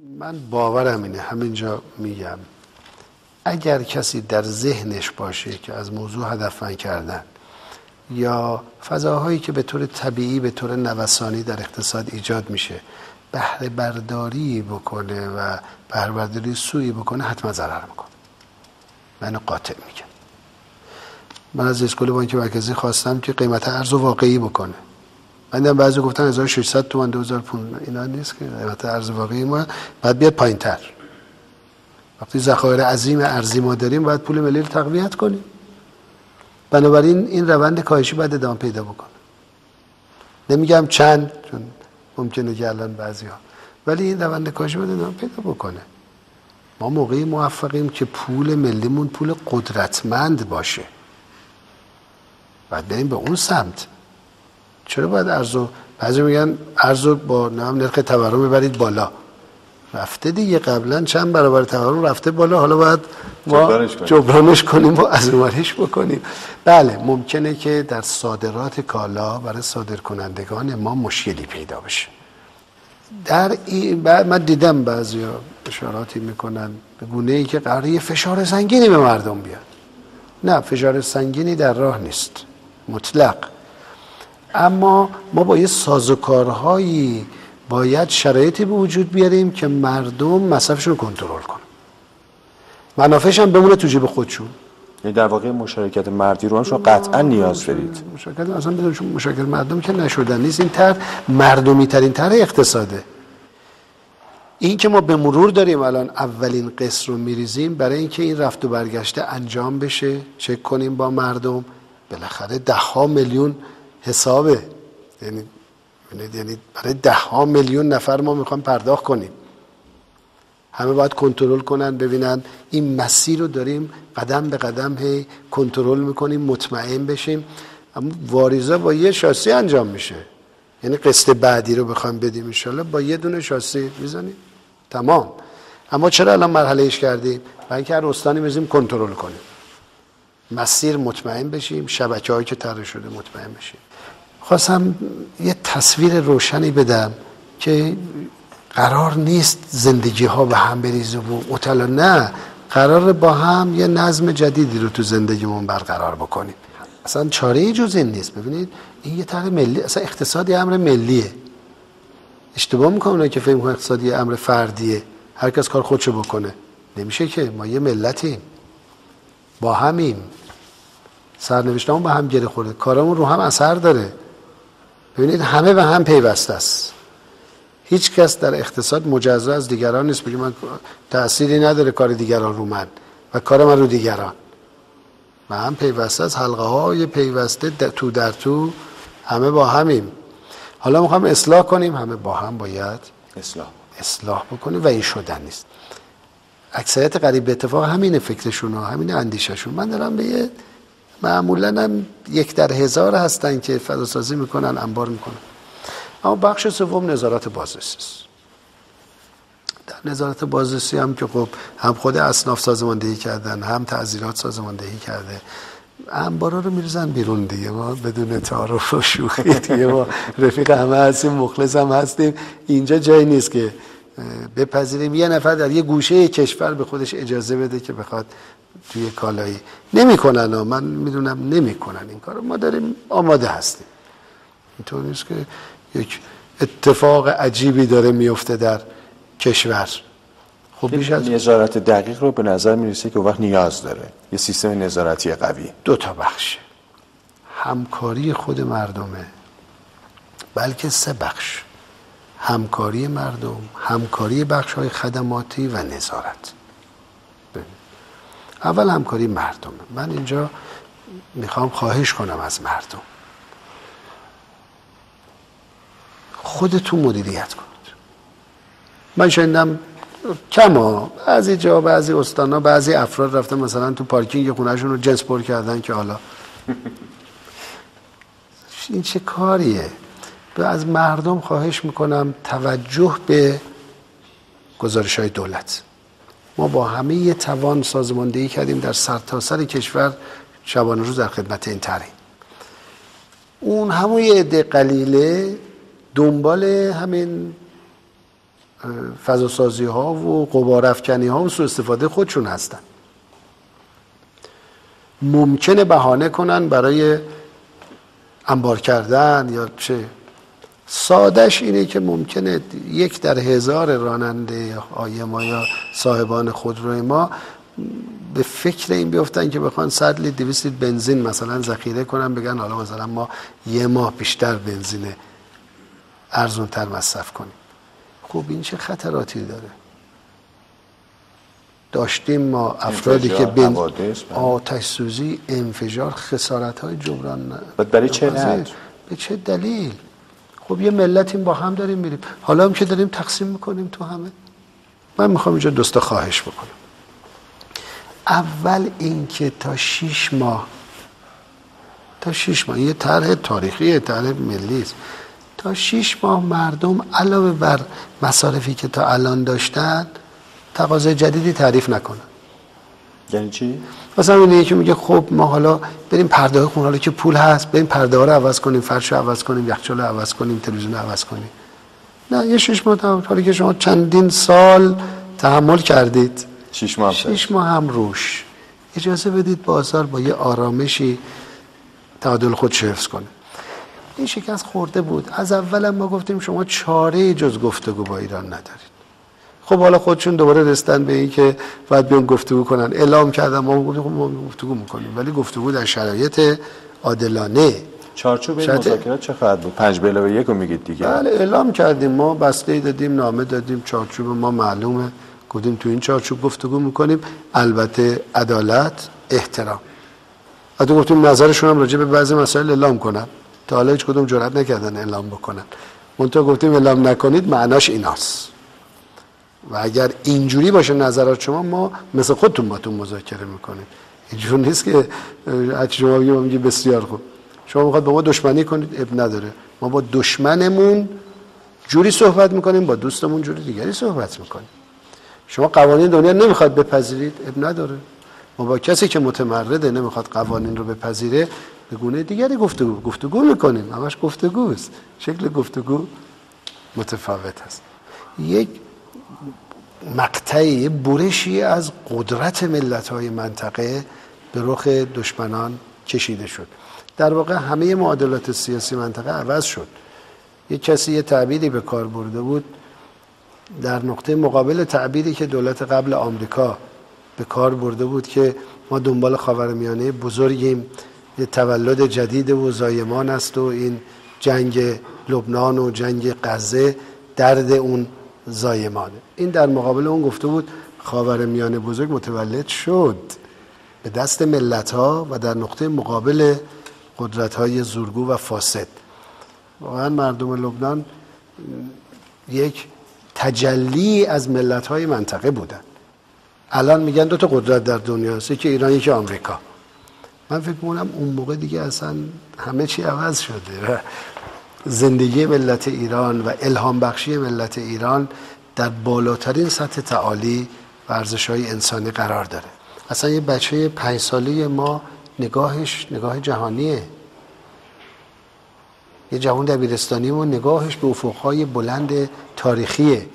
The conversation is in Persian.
من باورم اینه همینجا میگم. اگر کسی در ذهنش باشه که از موضوع هدفمند کردن یا فضاهایی که به طور طبیعی به طور نوسانی در اقتصاد ایجاد میشه بهره برداری بکنه و بهره برداری سوی بکنه حتما ضرر می‌کنه. من قاطع میگم من از اسکول بانک مرکزی خواستم که قیمت ارز واقعی بکنه. من بعضی گفتن 1600 تومان 2005 اینا نیست که قیمت ارز واقعی ما بعد بیاد پایینتر. وقتی ذخایر عظیم ارزی ما داریم باید پول ملی رو تقویت کنیم. بنابراین این روند کاهشی باید ادامه پیدا بکنه. نمیگم چند چون ممکنه که الان بعضی ها ولی این روند کاهشی باید ادامه پیدا بکنه. ما موقعی موفقیم که پول ملیمون پول قدرتمند باشه. باید بریم به اون سمت. چرا باید ارزو؟ بعضی میگن ارزو با نام نرخ تورم ببرید بالا. رفته دیگه قبلا چند برابر تورم رفته بالا؟ حالا باید ما جبرانش کنیم. و ازمارش بکنیم. بله ممکنه که در صادرات کالا برای صادر کنندگان ما مشکلی پیدا بشه. در این من دیدم بعضی اشاراتی می‌کنن به گونه ای که قراره یه فشار سنگینی به مردم بیاد. نه فشار سنگینی در راه نیست. مطلق. اما ما با یه سازوکارهایی باید شرایطی به وجود بیاریم که مردم مصرفشون رو کنترل کنن. منافعش هم بمونه تو جیب خودشون. یعنی در واقع مشارکت مردی رو هم شما قطعا نیاز دارید. مشارکت اصلا بدون مشارکت مردم که نشدن نیست. این تر مردمی ترین تر اقتصاده. این که ما به مرور داریم الان اولین قصر رو میریزیم برای اینکه این رفت و برگشته انجام بشه چک کنیم با مردم. بالاخره ده ها میلیون حسابه. یعنی یعنی برای ده ها میلیون نفر ما می‌خوام پرداخت کنیم. همه باید کنترل کنن ببینن. این مسیر رو داریم قدم به قدم هی کنترل می‌کنیم مطمئن بشیم. اما واریزا با یه شاسی انجام میشه. یعنی قسط بعدی رو بخوام بدیم انشالله با یه دونه شاسی می‌زنیم. تمام. اما چرا الان مرحله ایش کردیم؟ برای اینکه هر استانی بزنیم کنترل کنیم. مسیر مطمئن بشیم. شبکه که طرح شده مطمئن بشیم. خواستم یه تصویر روشنی بدم که قرار نیست زندگی ها به هم بریزه و مطلع نه قرار با هم یه نظم جدیدی رو تو زندگیمون برقرار بکنیم. اصلا چاره جز این نیست. ببینید این یه طرح ملی اصلا اقتصادی امر ملیه. اشتباه می‌کنه که فکر می‌کنه اقتصادی امر فردیه. هر کس کار خودشو بکنه. نمیشه که. ما یه ملتیم. با همیم. سرنوشتمون با هم گره خورده. کارمون رو هم اثر داره. ببینید همه به هم پیوسته است. هیچ کس در اقتصاد مجزا از دیگران نیست. بگه من تأثیری نداره کار دیگران رو من و کار من رو دیگران. و هم پیوسته از حلقه های پیوسته تو در تو همه با همیم. حالا می‌خوام اصلاح کنیم. همه با هم باید اصلاح. اصلاح بکنیم و این شدن نیست. اکثریت قریب به اتفاق همین فکرشون و همین اندیششون من دارم به یه معمولا هم یک در هزار هستن که فضاسازی می‌کنن انبار می‌کنن. اما بخش سوم نظارت بازرسی است. در نظارت بازرسی هم که خب هم خود اصناف سازماندهی کردن هم تعذیرات سازماندهی کرده انبارا رو میرزن بیرون دیگه. ما بدون تعارف و شوخی دیگه ما رفیق همه هستیم مخلص هم هستیم. اینجا جایی نیست که بپذیریم. یه نفر در یه گوشه کشور به خودش اجازه بده که بخواد توی کالایی. نمی‌کنن من می‌دونم نمی‌کنن این کارو. ما داریم آماده هستیم. اینطور نیست که یک اتفاق عجیبی داره میفته در کشور. خب بیش از نظارت دقیق رو به نظر می‌رسه که وقت نیاز داره. یه سیستم نظارتی قوی. دو تا بخش. همکاری خود مردمه. بلکه سه بخش. همکاری مردم همکاری بخش های خدماتی و نظارت. اول همکاری مردم. من اینجا می‌خوام خواهش کنم از مردم. خودتون مدیریت کنید. من شنیدم کما بعضی جا بعضی استانا بعضی افراد رفتن مثلا تو پارکینگ خونهشون رو جنس پر کردن که حالا. این چه کاریه؟ به از مردم خواهش می‌کنم توجه به گزارش های دولت. ما با همه توان سازماندهی کردیم در سرتاسر سر کشور شبانه روز در خدمت این ترین اون همون یه عده قلیله دنبال همین فضاسازی ها و قبار افکنی ها و سو استفاده خودشون هستن. ممکنه بهانه کنن برای انبار کردن یا چه سادش اینه که ممکنه یک در هزار راننده های ما یا صاحبان خودروی ما به فکر این بیفتن که بخوان 100 لیتر 200 لیتر بنزین مثلا ذخیره کنن بگن حالا مثلا ما یه ماه بیشتر بنزین ارزون تر مصرف کنیم. خب این چه خطراتی داره؟ داشتیم ما افرادی که بین بله. آتش سوزی انفجار خسارت های جبران برای چه به چه دلیل؟ خب یه ملتیم با هم داریم میریم. حالا هم که داریم تقسیم می‌کنیم تو همه. من می‌خوام اینجا دوستا خواهش بکنم. اول اینکه تا شیش ماه تا شیش ماه یه طرح تاریخی طرح ملی است. تا شیش ماه مردم علاوه بر مصارفی که تا الان داشتن تقاضای جدیدی تعریف نکنن. یعنی چی؟ مثلا اینه یکی میگه خب ما حالا بریم پرده خونه حالا که پول هست بریم پرده ها رو عوض کنیم فرش رو عوض کنیم یخچال رو عوض کنیم تلویزیون رو عوض کنیم. نه یه شش ماه حالا که شما چندین سال تحمل کردید. شش ماه شش ماه هم روش. اجازه بدید بازار با یه آرامشی تعادل خود حفظ کنه. این شکست خورده بود. از اول ما گفتیم شما چاره جز گفتگو با ایران ندارید. خب حالا خودشون دوباره رستن به این که باید بیان گفتگو کنن. اعلام کردن ما خب گفتگو می‌کنیم. ولی گفتگو در شرایط عادلانه. چارچوب این مذاکرات چه خواهد بود؟ پنج به علاوه یک رو میگید دیگه. بله اعلام کردیم. ما بسته دادیم نامه دادیم چارچوب ما معلومه. گفتیم تو این چارچوب گفتگو می‌کنیم. البته عدالت احترام. حتی گفتیم نظرشون هم راجع به بعضی مسائل اعلام کنن. تا حالا هیچ کدوم جرئت نکردن اعلام بکنن. منتها گفتیم اعلام نکنید معناش ایناست. و اگر اینجوری باشه نظرات شما ما مثل خودتون باتون مذاکره می‌کنیم. اینجور نیست که هرچی شما بگیم میگی بسیار خوب. شما می‌خواد با ما دشمنی کنید اب نداره. ما با دشمنمون جوری صحبت می‌کنیم با دوستمون جوری دیگری صحبت می‌کنیم. شما قوانین دنیا نمی‌خواد بپذیرید اب نداره. ما با کسی که متمرده نمی‌خواد قوانین رو بپذیره به گونه دیگری گفتگو گفتگو می‌کنیم. همش گفتگوست. شکل گفتگو متفاوت است. یک مقطعی برشی از قدرت ملت های منطقه به رخ دشمنان کشیده شد. در واقع همه معادلات سیاسی منطقه عوض شد. یک کسی یه تعبیری به کار برده بود در نقطه مقابل تعبیری که دولت قبل آمریکا به کار برده بود که ما دنبال خاورمیانه بزرگیم یه تولد جدید و زایمان است و این جنگ لبنان و جنگ غزه درد اون زایمانه. این در مقابل اون گفته بود خاور میانه بزرگ متولد شد. به دست ملت ها و در نقطه مقابل قدرت های زورگو و فاسد. واقعا مردم لبنان یک تجلی از ملت های منطقه بودن. الان میگن دو تا قدرت در دنیا هست که ایران یکی آمریکا. من فکر می‌کنم اون موقع دیگه اصلا همه چی عوض شده. زندگی ملت ایران و الهام بخشی ملت ایران در بالاترین سطح تعالی و های انسانی قرار داره. اصلا یه بچه پنج ساله ما نگاهش نگاه جهانیه. یه جوان دبیرستانی ما نگاهش به افقهای بلند تاریخیه.